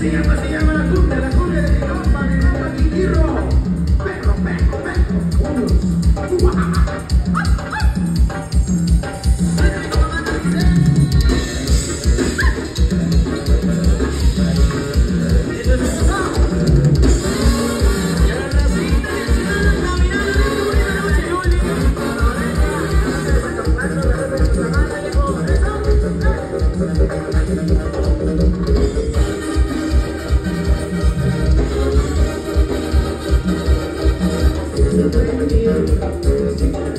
Sígueme, sígueme la cumbia, la cumbia de mi compa, mi compa Quiquirro. do do do do do do